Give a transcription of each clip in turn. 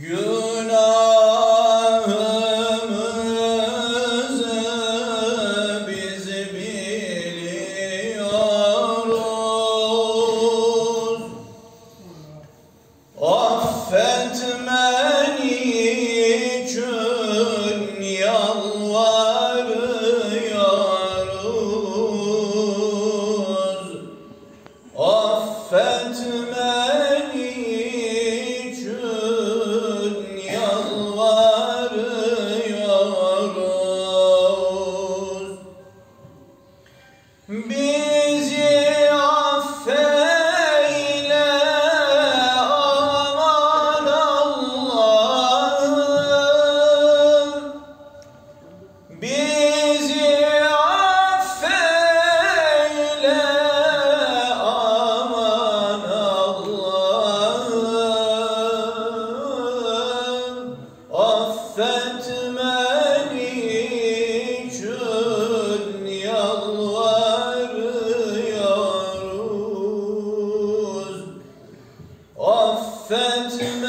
Good. Bizi affeyle aman Allah'ım. Bizi affeyle aman Allah'ım. Affetmeni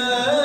لا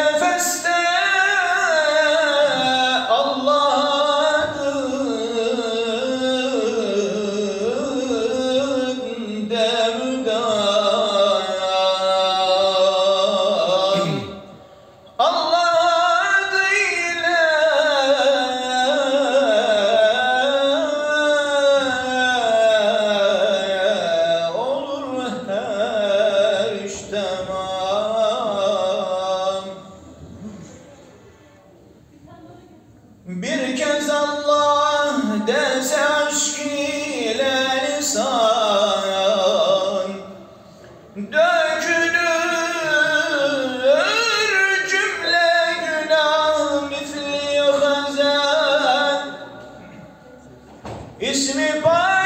Allah dese aşk ile lisan. Cümle günah misli hazan İsmi paylaşır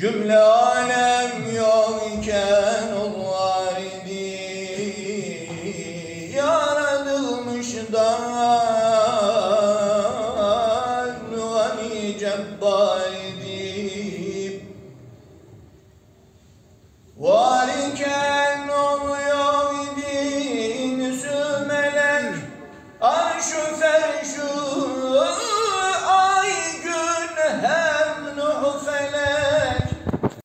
Cümle alem yok iken ol var idi Yaratılmış daha